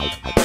Bye.